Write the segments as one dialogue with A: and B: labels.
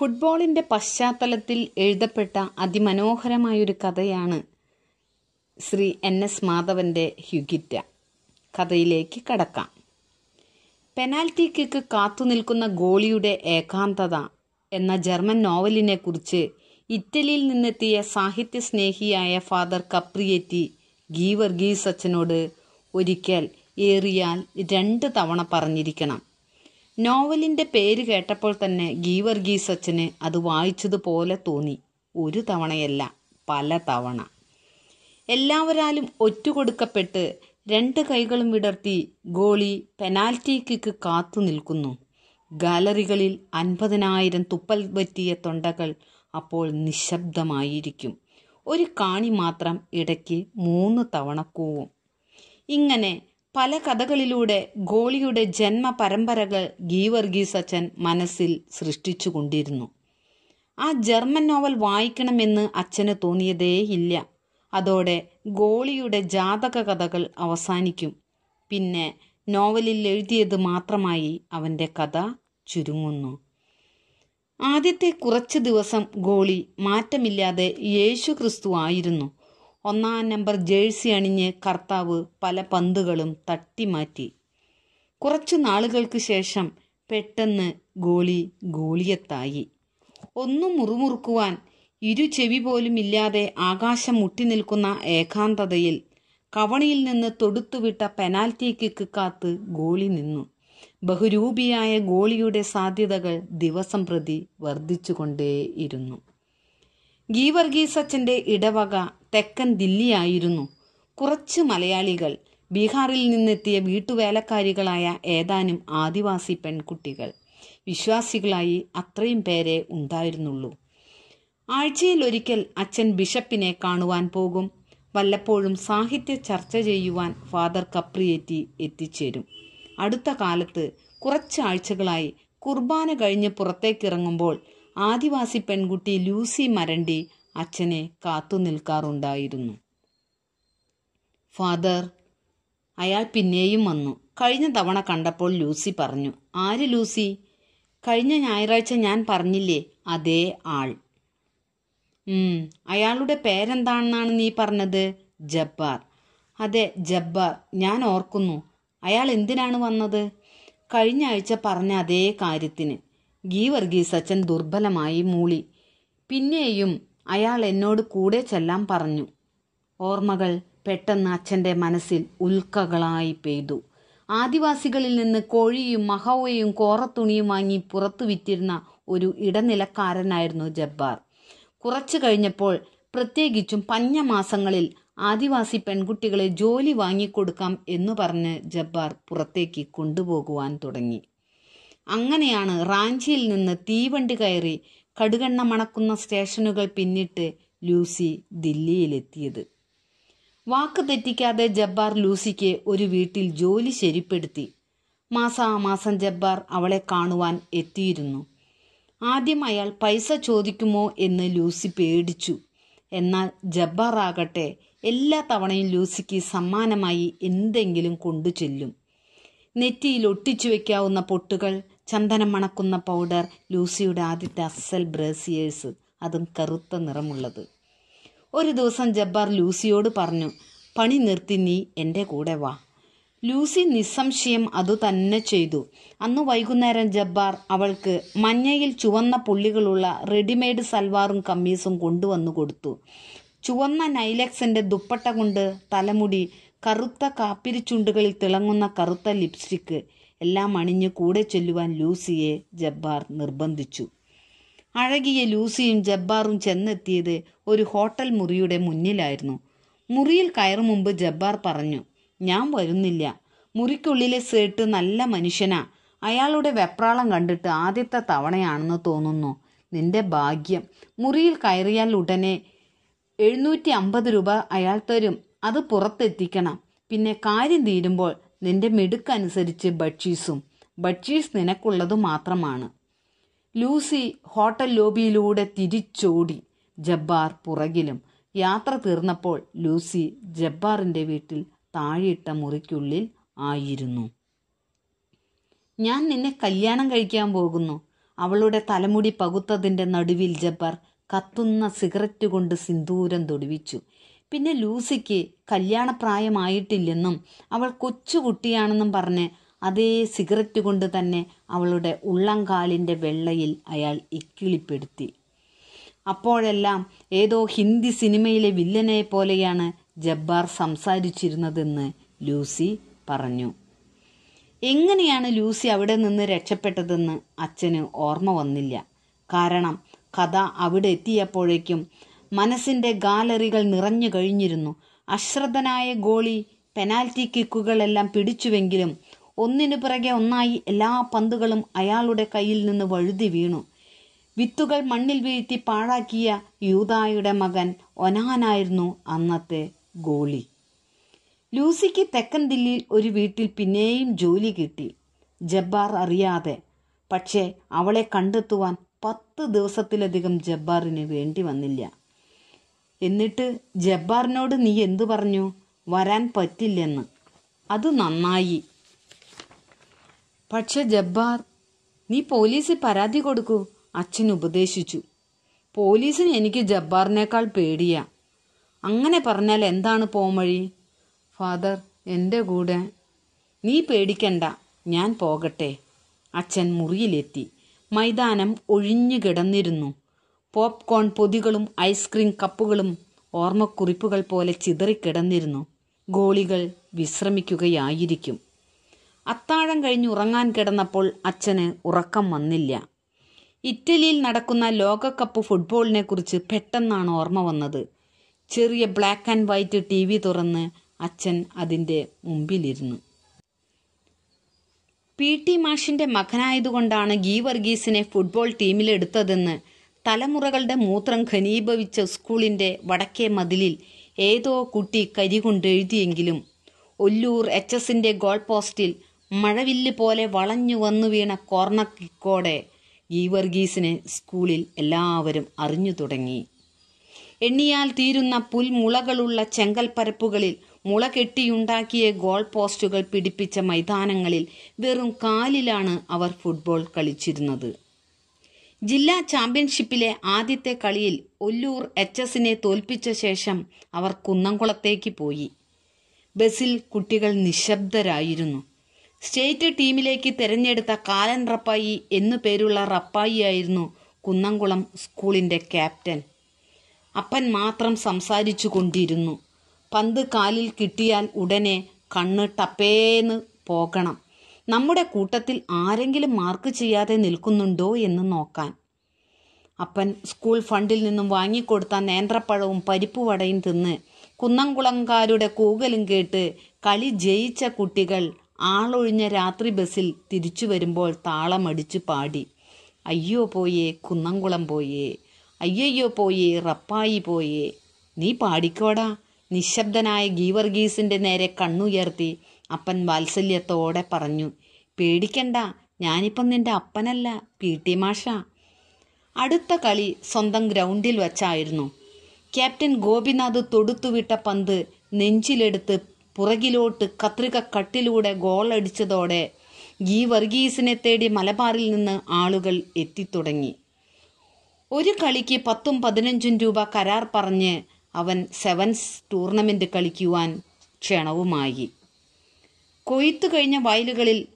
A: ഫുട്ബോളിന്റെ പശ്ചാത്തലത്തിൽ എഴുതപ്പെട്ട അതിമനോഹരമായൊരു കഥയാണ് ശ്രീ എൻ എസ് മാധവന്റെ ഹ്യുഗിറ്റ. കഥയിലേക്ക് കടക്കാം. പെനാൽറ്റി കിക്ക് കാത്തുനിൽക്കുന്ന ഗോളിയുടെ ഏകാന്തത എന്ന ജർമ്മൻ നോവലിനെ കുറിച്ച് ഇറ്റലിയിൽ നിന്നെത്തിയ സാഹിത്യ സ്നേഹിയായ ഫാദർ കപ്രിയേറ്റി ഗീവർഗീസ് അച്ഛനോട് ഒരിക്കൽ ഏറിയാൽ രണ്ട് തവണ പറഞ്ഞിരിക്കണം. നോവലിന്റെ പേര് കേട്ടപ്പോൾ തന്നെ ഗീവർഗീസ് അച്ഛന് അത് വായിച്ചതുപോലെ തോന്നി. ഒരു തവണയല്ല പല തവണ. എല്ലാവരാലും ഒറ്റുകൊടുക്കപ്പെട്ട് രണ്ട് കൈകളും വിടർത്തി ഗോളി പെനാൽറ്റി കിക്ക് കാത്തു നിൽക്കുന്നു. ഗാലറികളിൽ അൻപതിനായിരം തുപ്പൽ പറ്റിയ തൊണ്ടകൾ അപ്പോൾ നിശബ്ദമായിരിക്കും. ഒരു കാണി മാത്രം ഇടയ്ക്ക് മൂന്ന് തവണ കൂവും. ഇങ്ങനെ പല കഥകളിലൂടെ ഗോളിയുടെ ജന്മ പരമ്പരകൾ ഗീവർഗീസ് അച്ഛൻ മനസ്സിൽ സൃഷ്ടിച്ചുകൊണ്ടിരുന്നു. ആ ജർമ്മൻ നോവൽ വായിക്കണമെന്ന് അച്ഛന് തോന്നിയതേയില്ല അതോടെ ഗോളിയുടെ ജാതക കഥകൾ അവസാനിക്കും. പിന്നെ നോവലിൽ എഴുതിയത് മാത്രമായി അവന്റെ കഥ ചുരുങ്ങുന്നു. ആദ്യത്തെ കുറച്ച് ദിവസം ഗോളി മാറ്റമില്ലാതെ യേശു ക്രിസ്തു ആയിരുന്നു. ഒന്നാം നമ്പർ ജേഴ്സി അണിഞ്ഞ് കർത്താവ് പല പന്തുകളും തട്ടിമാറ്റി. കുറച്ചു നാളുകൾക്ക് ശേഷം പെട്ടെന്ന് ഗോളി ഗോളിയത്തായി. ഒന്നും മുറുമുറുക്കുവാൻ ഇരു ചെവി പോലും ഇല്ലാതെ ആകാശം മുട്ടി നിൽക്കുന്ന ഏകാന്തതയിൽ കവണിയിൽ നിന്ന് തൊടുത്തുവിട്ട പെനാൽറ്റി കിക്ക് കാത്ത് ഗോളി നിന്നു. ബഹുരൂപിയായ ഗോളിയുടെ സാധ്യതകൾ ദിവസം പ്രതി വർദ്ധിച്ചുകൊണ്ടേയിരുന്നു. ഗീവർഗീസച്ചന്റെ ഇടവക തെക്കൻ ദില്ലിയായിരുന്നു. കുറച്ച് മലയാളികൾ ബീഹാറിൽ നിന്നെത്തിയ വീട്ടുവേലക്കാരികളായ ഏതാനും ആദിവാസി പെൺകുട്ടികൾ. വിശ്വാസികളായി അത്രയും പേരെ ഉണ്ടായിരുന്നുള്ളൂ. ആഴ്ചയിൽ ഒരിക്കൽ അച്ഛൻ ബിഷപ്പിനെ കാണുവാൻ പോകും. വല്ലപ്പോഴും സാഹിത്യ ചർച്ച ചെയ്യുവാൻ ഫാദർ കപ്രിയേറ്റി എത്തിച്ചേരും. അടുത്ത കാലത്ത് കുറച്ച് ആഴ്ചകളായി കുർബാന കഴിഞ്ഞ് പുറത്തേക്കിറങ്ങുമ്പോൾ ആദിവാസി പെൺകുട്ടി ലൂസി മരണ്ടി അച്ഛനെ കാത്തു നിൽക്കാറുണ്ടായിരുന്നു. ഫാദർ അയാൾ പിന്നെയും വന്നു. കഴിഞ്ഞ തവണ കണ്ടപ്പോൾ ലൂസി പറഞ്ഞു ആര് ലൂസി? കഴിഞ്ഞ ഞായറാഴ്ച ഞാൻ പറഞ്ഞില്ലേ അതേ ആൾ. അയാളുടെ പേരെന്താണെന്നാണ് നീ പറഞ്ഞത്? ജബ്ബാർ. അതെ ജബ്ബാർ. ഞാൻ ഓർക്കുന്നു. അയാൾ എന്തിനാണ് വന്നത്? കഴിഞ്ഞ ആഴ്ച പറഞ്ഞ അതേ കാര്യത്തിന്. ഗീവർഗീസ് അച്ഛൻ ദുർബലമായി മൂളി. പിന്നെയും അയാൾ എന്നോട് കൂടെ ചെല്ലാൻ പറഞ്ഞു. ഓർമ്മകൾ പെട്ടെന്ന് അച്ഛന്റെ മനസ്സിൽ ഉൽക്കകളായി പെയ്തു. ആദിവാസികളിൽ നിന്ന് കോഴിയും മഹവയും കോറത്തുണിയും വാങ്ങി പുറത്തു വിറ്റിരുന്ന ഒരു ഇടനിലക്കാരനായിരുന്നു ജബ്ബാർ. കുറച്ചു കഴിഞ്ഞപ്പോൾ പ്രത്യേകിച്ചും പഞ്ഞമാസങ്ങളിൽ ആദിവാസി പെൺകുട്ടികളെ ജോലി വാങ്ങിക്കൊടുക്കാം എന്ന് പറഞ്ഞ് ജബ്ബാർ പുറത്തേക്ക് കൊണ്ടുപോകുവാൻ തുടങ്ങി. അങ്ങനെയാണ് റാഞ്ചിയിൽ നിന്ന് തീവണ്ടി കയറി കടുകെണ്ണ മണക്കുന്ന സ്റ്റേഷനുകൾ പിന്നിട്ട് ലൂസി ദില്ലിയിലെത്തിയത്. വാക്ക് തെറ്റിക്കാതെ ജബ്ബാർ ലൂസിക്ക് ഒരു വീട്ടിൽ ജോലി ശരിപ്പെടുത്തി. മാസാമാസം ജബ്ബാർ അവളെ കാണുവാൻ എത്തിയിരുന്നു. ആദ്യം അയാൾ പൈസ ചോദിക്കുമോ എന്ന് ലൂസി പേടിച്ചു. എന്നാൽ ജബ്ബാർ ആകട്ടെ എല്ലാ തവണയും ലൂസിക്ക് സമ്മാനമായി എന്തെങ്കിലും കൊണ്ടു ചെല്ലും നെറ്റിയിൽ ഒട്ടിച്ചു വയ്ക്കാവുന്ന പൊട്ടുകൾ ചന്ദനം മണക്കുന്ന പൗഡർ ലൂസിയുടെ ആദ്യത്തെ അസൽ ബ്രേസിയേഴ്സ്. അതും കറുത്ത നിറമുള്ളത്. ഒരു ദിവസം ജബ്ബാർ ലൂസിയോട് പറഞ്ഞു പണി നിർത്തി നീ എന്റെ കൂടെ വാ. ലൂസി നിസ്സംശയം അതു തന്നെ ചെയ്തു. അന്ന് വൈകുന്നേരം ജബ്ബാർ അവൾക്ക് മഞ്ഞയിൽ ചുവന്ന പുള്ളികളുള്ള റെഡിമെയ്ഡ് സൽവാറും കമ്മീസും കൊണ്ടുവന്നു കൊടുത്തു. ചുവന്ന നൈലക്സിന്റെ ദുപ്പട്ട കൊണ്ട് തലമുടി കറുത്ത കാപ്പിരിച്ചുണ്ടുകളിൽ തിളങ്ങുന്ന കറുത്ത ലിപ്സ്റ്റിക്ക്. എല്ലാം അണിഞ്ഞ് കൂടെ ചൊല്ലുവാൻ ലൂസിയെ ജബ്ബാർ നിർബന്ധിച്ചു. അഴകിയ ലൂസിയും ജബ്ബാറും ചെന്നെത്തിയത് ഒരു ഹോട്ടൽ മുറിയുടെ മുന്നിലായിരുന്നു. മുറിയിൽ കയറും മുമ്പ് ജബ്ബാർ പറഞ്ഞു ഞാൻ വരുന്നില്ല. മുറിക്കുള്ളിലെ സേട്ട് നല്ല മനുഷ്യനാ. അയാളുടെ വെപ്രാളം കണ്ടിട്ട് ആദ്യത്തെ തവണയാണെന്ന് തോന്നുന്നു. നിന്റെ ഭാഗ്യം. മുറിയിൽ കയറിയാൽ ഉടനെ എഴുന്നൂറ്റി അമ്പത് രൂപ അയാൾ തരും. അത് പുറത്തെത്തിക്കണം. പിന്നെ കാര്യം തീരുമ്പോൾ നിന്റെ മിടുക്കനുസരിച്ച് ബഡ്ഷീസും ബഡ്ഷീസ് നിനക്കുള്ളതു മാത്രമാണ്. ലൂസി ഹോട്ടൽ ലോബിയിലൂടെ തിരിച്ചോടി ജബ്ബാർ പുറകിലും. യാത്ര തീർന്നപ്പോൾ ലൂസി ജബ്ബാറിന്റെ വീട്ടിൽ താഴെയിട്ട മുറിക്കുള്ളിൽ ആയിരുന്നു. ഞാൻ നിന്നെ കല്യാണം കഴിക്കാൻ പോകുന്നു. അവളുടെ തലമുടി പകുത്തതിന്റെ നടുവിൽ ജബ്ബാർ കത്തുന്ന സിഗരറ്റ് കൊണ്ട് സിന്ദൂരം തൊടുവിച്ചു. പിന്നെ ലൂസിക്ക് കല്യാണപ്രായമായിട്ടില്ലെന്നും അവൾ കൊച്ചുകുട്ടിയാണെന്നും പറഞ്ഞ് അതേ സിഗരറ്റ് കൊണ്ട് തന്നെ അവളുടെ ഉള്ളംകാലിന്റെ വെള്ളയിൽ അയാൾ ഇക്കിളിപ്പെടുത്തി. അപ്പോഴെല്ലാം ഏതോ ഹിന്ദി സിനിമയിലെ വില്ലനെ പോലെയാണ് ജബ്ബാർ സംസാരിച്ചിരുന്നതെന്ന് ലൂസി പറഞ്ഞു. എങ്ങനെയാണ് ലൂസി അവിടെ നിന്ന് രക്ഷപ്പെട്ടതെന്ന് അച്ഛന് ഓർമ്മ വന്നില്ല. കാരണം കഥ അവിടെ എത്തിയപ്പോഴേക്കും മനസ്സിന്റെ ഗാലറികൾ നിറഞ്ഞു കഴിഞ്ഞിരുന്നു. അശ്രദ്ധനായ ഗോളി പെനാൽറ്റി കിക്കുകളെല്ലാം പിടിച്ചുവെങ്കിലും ഒന്നിനു പിറകെ ഒന്നായി എല്ലാ പന്തുകളും അയാളുടെ കയ്യിൽ നിന്ന് വഴുതി വീണു. വിത്തുകൾ മണ്ണിൽ വീഴ്ത്തി പാഴാക്കിയ യൂതായുടെ മകൻ ഒനാനായിരുന്നു അന്നത്തെ ഗോളി. ലൂസിക്ക് തെക്കൻ ദില്ലിയിൽ ഒരു വീട്ടിൽ പിന്നെയും ജോലി കിട്ടി. ജബ്ബാർ അറിയാതെ. പക്ഷേ അവളെ കണ്ടെത്തുവാൻ പത്ത് ദിവസത്തിലധികം ജബ്ബാറിന് വേണ്ടി വന്നില്ല. എന്നിട്ട് ജബ്ബാറിനോട് നീ എന്തു പറഞ്ഞു? വരാൻ പറ്റില്ലെന്ന്. അത് നന്നായി. പക്ഷെ ജബ്ബാർ നീ പോലീസിൽ പരാതി കൊടുക്കൂ അച്ഛൻ ഉപദേശിച്ചു. പോലീസിന് എനിക്ക് ജബ്ബാറിനേക്കാൾ പേടിയാ. അങ്ങനെ പറഞ്ഞാൽ എന്താണ് പോംവഴി ഫാദർ എന്റെ കൂടെ. നീ പേടിക്കണ്ട ഞാൻ പോകട്ടെ. അച്ഛൻ മുറിയിലെത്തി. മൈതാനം ഒഴിഞ്ഞു കിടന്നിരുന്നു. പോപ്കോൺ പൊതികളും ഐസ്ക്രീം കപ്പുകളും ഓർമ്മക്കുറിപ്പുകൾ പോലെ ചിതറിക്കിടന്നിരുന്നു. ഗോളികൾ വിശ്രമിക്കുകയായിരിക്കും. അത്താഴം കഴിഞ്ഞ് ഉറങ്ങാൻ കിടന്നപ്പോൾ അച്ഛന് ഉറക്കം വന്നില്ല. ഇറ്റലിയിൽ നടക്കുന്ന ലോകകപ്പ് ഫുട്ബോളിനെ കുറിച്ച് പെട്ടെന്നാണ് ഓർമ്മ വന്നത്. ചെറിയ black and white T V തുറന്ന് അച്ഛൻ അതിന്റെ മുമ്പിലിരുന്നു. പി ടി മാഷിന്റെ മകനായതുകൊണ്ടാണ് ഗീ വർഗീസിനെ ഫുട്ബോൾ ടീമിലെടുത്തതെന്ന് തലമുറകളുടെ മൂത്രം ഘനീഭവിച്ച സ്കൂളിന്റെ വടക്കേ മതിലിൽ ഏതോ കുട്ടി കരികൊണ്ട് എഴുതിയെങ്കിലും ഒല്ലൂർ എച്ച് എസിന്റെ ഗോൾ പോസ്റ്റിൽ മഴവില്ല് പോലെ വളഞ്ഞു വന്നു വീണ കോർണർ കിക്കോടെ ഗീ വർഗീസിനെ സ്കൂളിൽ എല്ലാവരും അറിഞ്ഞു തുടങ്ങി. എണ്ണിയാൽ തീരുന്ന പുൽമുളകളുള്ള ചെങ്കൽപ്പരപ്പുകളിൽ മുള കെട്ടിയുണ്ടാക്കിയ ഗോൾ പോസ്റ്റുകൾ പിടിപ്പിച്ച മൈതാനങ്ങളിൽ വെറും കാലിലാണ് അവർ ഫുട്ബോൾ കളിച്ചിരുന്നത്. ജില്ലാ ചാമ്പ്യൻഷിപ്പിലെ ആദ്യത്തെ കളിയിൽ ഒല്ലൂർ എച്ച് എസിനെ തോൽപ്പിച്ച ശേഷം അവർ കുന്നംകുളത്തേക്ക് പോയി. ബസിൽ കുട്ടികൾ നിശബ്ദരായിരുന്നു. സ്റ്റേറ്റ് ടീമിലേക്ക് തിരഞ്ഞെടുത്ത കാലൻ റപ്പായി എന്നു പേരുള്ള റപ്പായി ആയിരുന്നു കുന്നംകുളം സ്കൂളിന്റെ ക്യാപ്റ്റൻ. അപ്പൻ മാത്രം സംസാരിച്ചു കൊണ്ടിരുന്നു. പന്ത് കാലിൽ കിട്ടിയാൽ ഉടനെ കണ്ണ് ടപ്പേന്ന് പോകണം. നമ്മുടെ കൂട്ടത്തിൽ ആരെങ്കിലും മാർക്ക് ചെയ്യാതെ നിൽക്കുന്നുണ്ടോ എന്ന് നോക്കാൻ. അപ്പൻ സ്കൂൾ ഫണ്ടിൽ നിന്നും വാങ്ങിക്കൊടുത്ത നേന്ത്രപ്പഴവും പരിപ്പുവടയും തിന്ന് കുന്നംകുളംകാരുടെ കൂകലും കേട്ട് കളി ജയിച്ച കുട്ടികൾ ആളൊഴിഞ്ഞ രാത്രി ബസ്സിൽ തിരിച്ചു വരുമ്പോൾ താളമടിച്ചു പാടി. അയ്യോ പോയേ കുന്നംകുളം പോയേ. അയ്യയ്യോ പോയേ റപ്പായി പോയേ. നീ പാടിക്കോടാ. നിശബ്ദനായ ഗീവർഗീസിന്റെ നേരെ കണ്ണുയർത്തി അപ്പൻ വാത്സല്യത്തോടെ പറഞ്ഞു പേടിക്കണ്ട ഞാനിപ്പം നിന്റെ അപ്പനല്ല പി ടി മാഷ. അടുത്ത കളി സ്വന്തം ഗ്രൗണ്ടിൽ വച്ചായിരുന്നു. ക്യാപ്റ്റൻ ഗോപിനാഥ് തൊടുത്തുവിട്ട പന്ത് നെഞ്ചിലെടുത്ത് പുറകിലോട്ട് കത്രിക കട്ടിലൂടെ ഗോളടിച്ചതോടെ ഗീ വർഗീസിനെ തേടി മലബാറിൽ നിന്ന് ആളുകൾ എത്തിത്തുടങ്ങി. ഒരു കളിക്ക് പത്തും പതിനഞ്ചും രൂപ കരാർ പറഞ്ഞ് അവൻ സെവൻസ് ടൂർണമെന്റ് കളിക്കുവാൻ ക്ഷണവുമായി. കൊയ്ത്തു കഴിഞ്ഞ വയലുകളിൽ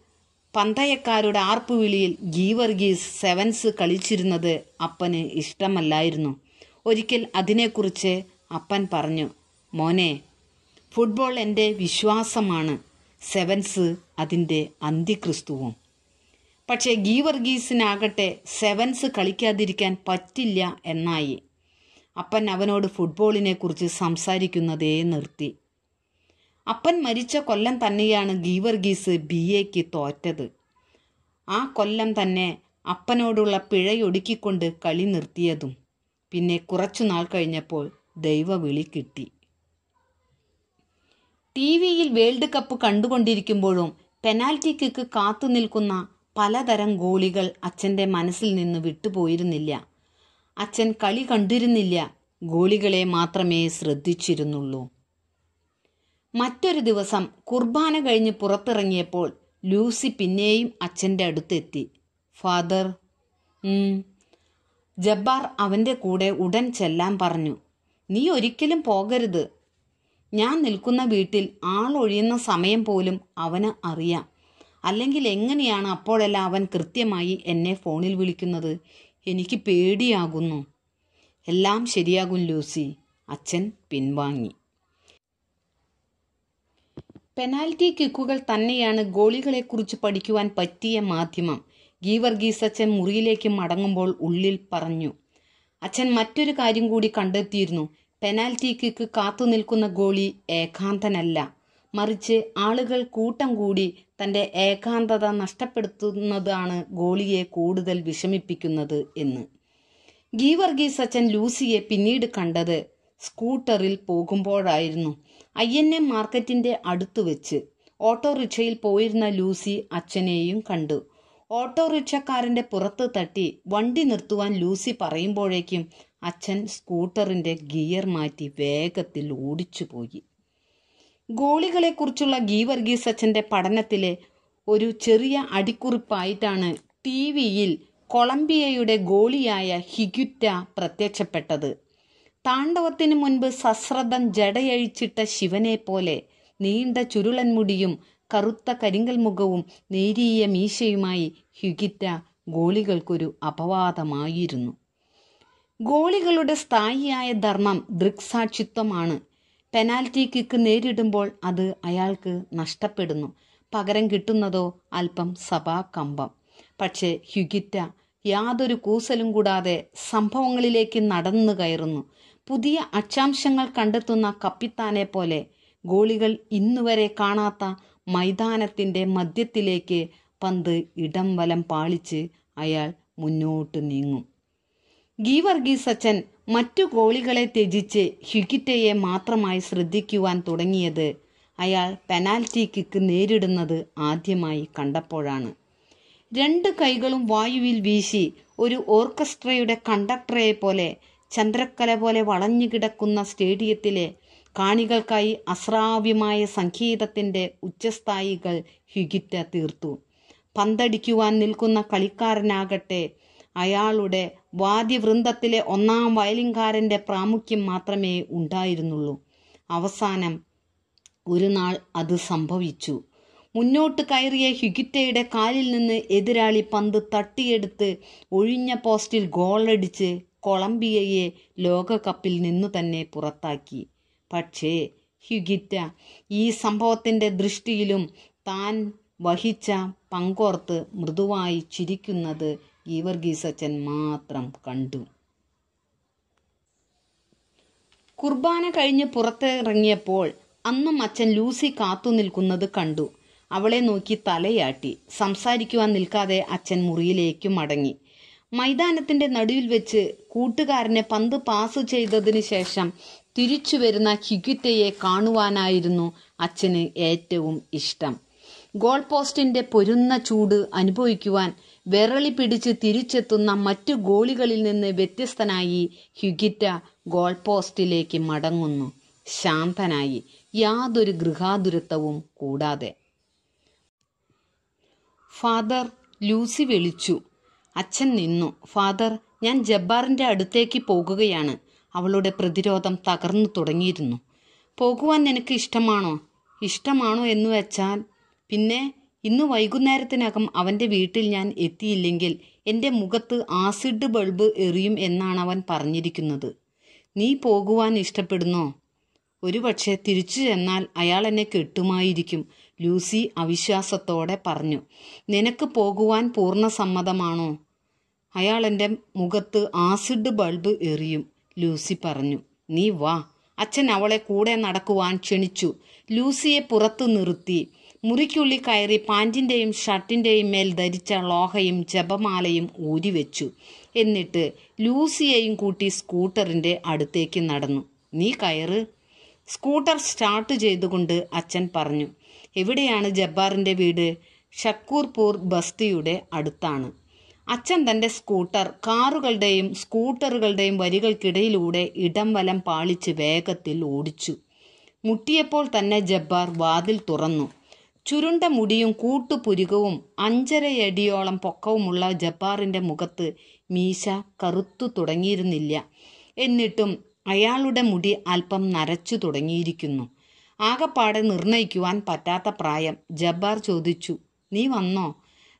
A: പന്തയക്കാരുടെ ആർപ്പുവിളിയിൽ ഗീവർഗീസ് സെവൻസ് കളിച്ചിരുന്നത് അപ്പന് ഇഷ്ടമല്ലായിരുന്നു. ഒരിക്കൽ അതിനെക്കുറിച്ച് അപ്പൻ പറഞ്ഞു മോനെ ഫുട്ബോൾ എന്റെ വിശ്വാസമാണ്. സെവൻസ് അതിന്റെ അന്തിക്രിസ്തുവും. പക്ഷേ ഗീവർഗീസിനാകട്ടെ സെവൻസ് കളിക്കാതിരിക്കാൻ പറ്റില്ല എന്നായി. അപ്പൻ അവനോട് ഫുട്ബോളിനെക്കുറിച്ച് സംസാരിക്കുന്നതേ നിർത്തി. അപ്പൻ മരിച്ച കൊല്ലം തന്നെയാണ് ഗീവർഗീസ് ബി എക്ക് തോറ്റത്. ആ കൊല്ലം തന്നെ അപ്പനോടുള്ള പിഴയൊടുക്കിക്കൊണ്ട് കളി നിർത്തിയതും പിന്നെ കുറച്ചുനാൾ കഴിഞ്ഞപ്പോൾ ദൈവവിളി കിട്ടി. ടി വിയിൽ വേൾഡ് കപ്പ് കണ്ടുകൊണ്ടിരിക്കുമ്പോഴും പെനാൽറ്റി കിക്ക് കാത്തു നിൽക്കുന്ന പലതരം ഗോളികൾ അച്ഛന്റെ മനസ്സിൽ നിന്ന് വിട്ടുപോയിരുന്നില്ല. അച്ഛൻ കളി കണ്ടിരുന്നില്ല. ഗോളികളെ മാത്രമേ ശ്രദ്ധിച്ചിരുന്നുള്ളൂ. മറ്റൊരു ദിവസം കുർബാന കഴിഞ്ഞ് പുറത്തിറങ്ങിയപ്പോൾ ലൂസി പിന്നെയും അച്ഛന്റെ അടുത്തെത്തി. ഫാദർ. ജബ്ബാർ അവന്റെ കൂടെ ഉടൻ ചെല്ലാൻ പറഞ്ഞു. നീ ഒരിക്കലും പോകരുത്. ഞാൻ നിൽക്കുന്ന വീട്ടിൽ ആളൊഴിയുന്ന സമയം പോലും അവന് അറിയാം. അല്ലെങ്കിൽ എങ്ങനെയാണ് അപ്പോഴെല്ലാം അവൻ കൃത്യമായി എന്നെ ഫോണിൽ വിളിക്കുന്നത്? എനിക്ക് പേടിയാകുന്നു. എല്ലാം ശരിയാകും ലൂസി അച്ഛൻ പിൻവാങ്ങി. പെനാൽറ്റി കിക്കുകൾ തന്നെയാണ് ഗോളികളെക്കുറിച്ച് പഠിക്കുവാൻ പറ്റിയ മാധ്യമം. ഗീവർഗീസ് അച്ഛൻ മുറിയിലേക്ക് മടങ്ങുമ്പോൾ ഉള്ളിൽ പറഞ്ഞു അച്ഛൻ മറ്റൊരു കാര്യം കൂടി കണ്ടെത്തിയിരുന്നു. പെനാൽറ്റി കിക്ക് കാത്തു നിൽക്കുന്ന ഗോളി ഏകാന്തനല്ല. മറിച്ച് ആളുകൾ കൂട്ടം കൂടി തന്റെ ഏകാന്തത നഷ്ടപ്പെടുത്തുന്നതാണ് ഗോളിയെ കൂടുതൽ വിഷമിപ്പിക്കുന്നത് എന്ന്. ഗീവർഗീസ് അച്ഛൻ ലൂസിയെ പിന്നീട് കണ്ടത് സ്കൂട്ടറിൽ പോകുമ്പോഴായിരുന്നു ഐ എൻ എം മാർക്കറ്റിന്റെ അടുത്ത് വെച്ച്. ഓട്ടോറിക്ഷയിൽ പോയിരുന്ന ലൂസി അച്ഛനെയും കണ്ടു. ഓട്ടോറിക്ഷക്കാരന്റെ പുറത്ത് തട്ടി വണ്ടി നിർത്തുവാൻ ലൂസി പറയുമ്പോഴേക്കും അച്ഛൻ സ്കൂട്ടറിന്റെ ഗിയർ മാറ്റി വേഗത്തിൽ ഓടിച്ചുപോയി. ഗോളികളെക്കുറിച്ചുള്ള ഗീവർഗീസ് അച്ഛന്റെ പഠനത്തിലെ ഒരു ചെറിയ അടിക്കുറിപ്പായിട്ടാണ് ടി വിയിൽ കൊളംബിയയുടെ ഗോളിയായ ഹിഗുറ്റ പ്രത്യക്ഷപ്പെട്ടത്. താണ്ഡവത്തിന് മുൻപ് സശ്രദ്ധം ജടയഴിച്ചിട്ട ശിവനെ പോലെ നീണ്ട ചുരുളൻ മുടിയും കറുത്ത കരിങ്കൽ മുഖവും നേരിയ മീശയുമായി ഹ്യുഗിറ്റ ഗോളികൾക്കൊരു അപവാദമായിരുന്നു. ഗോളികളുടെ സ്ഥായിയായ ധർമ്മം ദൃക്സാക്ഷിത്വമാണ്. പെനാൽറ്റി കിക്ക് നേരിടുമ്പോൾ അത് അയാൾക്ക് നഷ്ടപ്പെടുന്നു. പകരം കിട്ടുന്നതോ അല്പം സഭാകമ്പം. പക്ഷേ ഹ്യുഗിറ്റ യാതൊരു കൂസലും കൂടാതെ സംഭവങ്ങളിലേക്ക് നടന്നു കയറുന്നു. പുതിയ അക്ഷാംശങ്ങൾ കണ്ടെത്തുന്ന കപ്പിത്താനെ പോലെ ഗോളികൾ ഇന്നുവരെ കാണാത്ത മൈതാനത്തിന്റെ മധ്യത്തിലേക്ക് പന്ത് ഇടം വലം പാളിച്ച് അയാൾ മുന്നോട്ട് നീങ്ങും. ഗീവർഗീസ് അച്ഛൻ മറ്റു ഗോളികളെ ത്യജിച്ച് ഹ്യുഗിറ്റയെ മാത്രമായി ശ്രദ്ധിക്കുവാൻ തുടങ്ങിയത് അയാൾ പെനാൽറ്റി കിക്ക് നേരിടുന്നത് ആദ്യമായി കണ്ടപ്പോഴാണ്. രണ്ട് കൈകളും വായുവിൽ വീശി ഒരു ഓർക്കസ്ട്രയുടെ കണ്ടക്ടറെ പോലെ ചന്ദ്രക്കല പോലെ വളഞ്ഞു കിടക്കുന്ന സ്റ്റേഡിയത്തിലെ കാണികൾക്കായി അസ്രാവ്യമായ സംഗീതത്തിന്റെ ഉച്ചസ്ഥായികൾ ഹ്യുഗിറ്റ തീർത്തു. പന്തടിക്കുവാൻ നിൽക്കുന്ന കളിക്കാരനാകട്ടെ അയാളുടെ വാദ്യവൃന്ദത്തിലെ ഒന്നാം വയലിൻകാരന്റെ പ്രാമുഖ്യം മാത്രമേ ഉണ്ടായിരുന്നുള്ളൂ. അവസാനം ഒരു നാൾ അത് സംഭവിച്ചു. മുന്നോട്ട് കയറിയ ഹ്യുഗിറ്റയുടെ കാലിൽ നിന്ന് എതിരാളി പന്ത് തട്ടിയെടുത്ത് ഒഴിഞ്ഞ പോസ്റ്റിൽ ഗോളടിച്ച് കൊളംബിയയെ ലോകകപ്പിൽ നിന്നു തന്നെ പുറത്താക്കി. പക്ഷേ ഹ്യുഗിറ്റ ഈ സംഭവത്തിന്റെ ദൃഷ്ടിയിലും താൻ വഹിച്ച പങ്കോർത്ത് മൃദുവായി ചിരിക്കുന്നത് ഗീവർഗീസച്ചൻ മാത്രം കണ്ടു. കുർബാന കഴിഞ്ഞ് പുറത്തിറങ്ങിയപ്പോൾ അന്നും അച്ഛൻ ലൂസി കാത്തു നിൽക്കുന്നത് കണ്ടു. അവളെ നോക്കി തലയാട്ടി. സംസാരിക്കുവാൻ നിൽക്കാതെ അച്ഛൻ മുറിയിലേക്ക് മടങ്ങി. മൈതാനത്തിന്റെ നടുവിൽ വെച്ച് കൂട്ടുകാരനെ പന്ത് പാസ് ചെയ്തതിനു ശേഷം തിരിച്ചു വരുന്ന ഹിഗുറ്റയെ കാണുവാനായിരുന്നു അച്ഛന് ഏറ്റവും ഇഷ്ടം. ഗോൾ പോസ്റ്റിന്റെ പൊരുന്ന ചൂട് അനുഭവിക്കുവാൻ വിരളി പിടിച്ച് തിരിച്ചെത്തുന്ന മറ്റു ഗോളികളിൽ നിന്ന് വ്യത്യസ്തനായി ഹ്യുഗിറ്റ ഗോൾ പോസ്റ്റിലേക്ക് മടങ്ങുന്നു. ശാന്തനായി യാതൊരു ഗൃഹാതുരത്വവും കൂടാതെ. ഫാദർ ലൂസി വിളിച്ചു. അച്ഛൻ നിന്നു. ഫാദർ ഞാൻ ജബ്ബാറിന്റെ അടുത്തേക്ക് പോകുകയാണ്. അവളുടെ പ്രതിരോധം തകർന്നു തുടങ്ങിയിരുന്നു. പോകുവാൻ നിനക്ക് ഇഷ്ടമാണോ? ഇഷ്ടമാണോ എന്ന് വെച്ചാൽ പിന്നെ ഇന്ന് വൈകുന്നേരത്തിനകം അവന്റെ വീട്ടിൽ ഞാൻ എത്തിയില്ലെങ്കിൽ എന്റെ മുഖത്ത് ആസിഡ് ബൾബ് എറിയും എന്നാണ് അവൻ പറഞ്ഞിരിക്കുന്നത്. നീ പോകുവാൻ ഇഷ്ടപ്പെടുന്നോ? ഒരുപക്ഷെ തിരിച്ചു ചെന്നാൽ അയാൾ എന്നെ കെട്ടുമായിരിക്കും ലൂസി അവിശ്വാസത്തോടെ പറഞ്ഞു. നിനക്ക് പോകുവാൻ പൂർണ സമ്മതമാണോ? അയാൾ എന്റെ മുഖത്ത് ആസിഡ് ബൾബ് എറിയും ലൂസി പറഞ്ഞു. നീ വാ. അച്ഛൻ അവളെ കൂടെ നടക്കുവാൻ ക്ഷണിച്ചു. ലൂസിയെ പുറത്തു നിർത്തി. മുറിക്കുള്ളിൽ കയറി പാന്റിന്റെയും ഷർട്ടിന്റെയും മേൽ ധരിച്ച ലോഹയും ജപമാലയും ഊരിവെച്ചു എന്നിട്ട് ലൂസിയെയും കൂട്ടി സ്കൂട്ടറിന്റെ അടുത്തേക്ക് നടന്നു. നീ കയറ്. സ്കൂട്ടർ സ്റ്റാർട്ട് ചെയ്തുകൊണ്ട് അച്ഛൻ പറഞ്ഞു. എവിടെയാണ് ജബ്ബാറിന്റെ വീട്? ഷക്കൂർപൂർ ബസ്തിയുടെ അടുത്താണ്. അച്ഛൻ തന്റെ സ്കൂട്ടർ കാറുകളുടെയും സ്കൂട്ടറുകളുടെയും വരികൾക്കിടയിലൂടെ ഇടം വലം പാളിച്ച് വേഗത്തിൽ ഓടിച്ചു. മുട്ടിയപ്പോൾ തന്നെ ജബ്ബാർ വാതിൽ തുറന്നു. ചുരുണ്ട മുടിയും കൂട്ടുപുരുകവും അഞ്ചരയടിയോളം പൊക്കവുമുള്ള ജബ്ബാറിന്റെ മുഖത്ത് മീശ കറുത്തു തുടങ്ങിയിരുന്നില്ല. എന്നിട്ടും അയാളുടെ മുടി അല്പം നരച്ചു തുടങ്ങിയിരിക്കുന്നു. ആകപ്പാടെ നിർണയിക്കുവാൻ പറ്റാത്ത പ്രായം. ജബ്ബാർ ചോദിച്ചു നീ വന്നോ?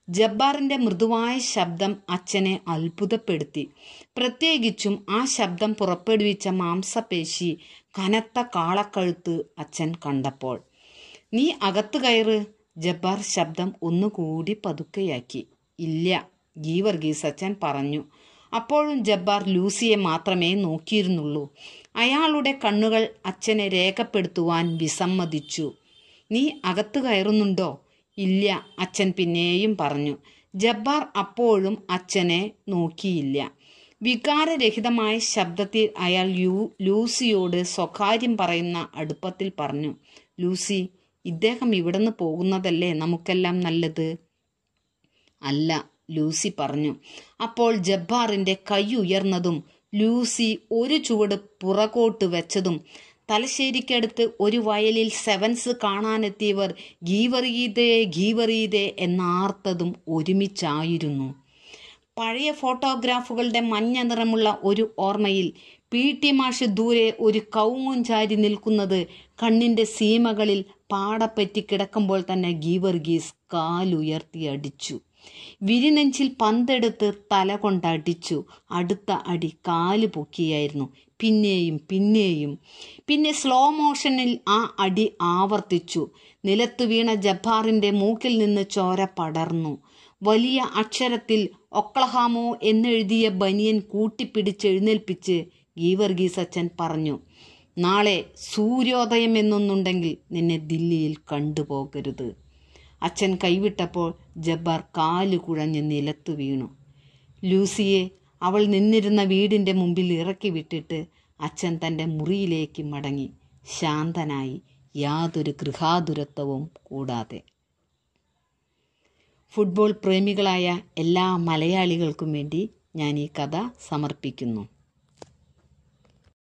A: ജബ്ബാറിന്റെ മൃദുവായ ശബ്ദം അച്ഛനെ അത്ഭുതപ്പെടുത്തി. പ്രത്യേകിച്ചും ആ ശബ്ദം പുറപ്പെടുവിച്ച മാംസപേശി കനത്ത കാളക്കഴുത്ത് അച്ഛൻ കണ്ടപ്പോൾ. നീ അകത്ത് കയറ് ജബ്ബാർ ശബ്ദം ഒന്നുകൂടി പതുക്കെയാക്കി. ഇല്ല ഗീവർഗീസ് അച്ഛൻ പറഞ്ഞു. അപ്പോഴും ജബ്ബാർ ലൂസിയെ മാത്രമേ നോക്കിയിരുന്നുള്ളൂ. അയാളുടെ കണ്ണുകൾ അച്ഛനെ രേഖപ്പെടുത്തുവാൻ വിസമ്മതിച്ചു. നീ അകത്ത് കയറുന്നുണ്ടോ? ഇല്ല അച്ഛൻ പിന്നെയും പറഞ്ഞു. ജബ്ബാർ അപ്പോഴും അച്ഛനെ നോക്കിയില്ല. വികാരരഹിതമായ ശബ്ദത്തിൽ അയാൾ ലൂ ലൂസിയോട് സ്വകാര്യം പറയുന്ന അടുപ്പത്തിൽ പറഞ്ഞു. ലൂസി ഇദ്ദേഹം ഇവിടുന്ന് പോകുന്നതല്ലേ നമുക്കെല്ലാം നല്ലത്? അല്ല ലൂസി പറഞ്ഞു. അപ്പോൾ ജബ്ബാറിന്റെ കൈ ഉയർന്നതും ലൂസി ഒരു ചുവട് പുറകോട്ട് വെച്ചതും തലശ്ശേരിക്കടുത്ത് ഒരു വയലിൽ സെവൻസ് കാണാനെത്തിയവർ ഗീവറീതേ ഗീവറീതേ എന്നാർത്തതും ഒരുമിച്ചായിരുന്നു. പഴയ ഫോട്ടോഗ്രാഫുകളുടെ മഞ്ഞ നിറമുള്ള ഒരു ഓർമ്മയിൽ പി ടി മാഷ് ദൂരെ ഒരു കൗങ്ങും ചാരി നിൽക്കുന്നത് കണ്ണിന്റെ സീമകളിൽ പാടപ്പറ്റി കിടക്കുമ്പോൾ തന്നെ ഗീവർഗീസ് കാലുയർത്തി അടിച്ചു. വിരിനെഞ്ചിൽ പന്തെടുത്ത് തല കൊണ്ടടിച്ചു. അടുത്ത അടി കാൽ പൊക്കിയായിരുന്നു. പിന്നെയും പിന്നെയും. പിന്നെ സ്ലോ മോഷനിൽ ആ അടി ആവർത്തിച്ചു. നിലത്തു വീണ ജബ്ബാറിന്റെ മൂക്കിൽ നിന്ന് ചോര പടർന്നു. വലിയ അക്ഷരത്തിൽ ഒക്ലഹാമോ എന്നെഴുതിയ ബനിയൻ കൂട്ടിപ്പിടിച്ചെഴുന്നേൽപ്പിച്ച് ഗീവർഗീസ് അച്ഛൻ പറഞ്ഞു നാളെ സൂര്യോദയം എന്നൊന്നുണ്ടെങ്കിൽ നിന്നെ ദില്ലിയിൽ കണ്ടുപോകരുത്. അച്ഛൻ കൈവിട്ടപ്പോൾ ജബ്ബാർ കാൽ കുഴഞ്ഞ് നിലത്തു വീണു. ലൂസിയെ അവൾ നിന്നിരുന്ന വീടിന്റെ മുമ്പിൽ ഇറക്കി വിട്ടിട്ട് അച്ഛൻ തന്റെ മുറിയിലേക്ക് മടങ്ങി. ശാന്തനായി യാതൊരു ഗൃഹാതുരത്വവും കൂടാതെ. ഫുട്ബോൾ പ്രേമികളായ എല്ലാ മലയാളികൾക്കും വേണ്ടി ഞാൻ ഈ കഥ സമർപ്പിക്കുന്നു.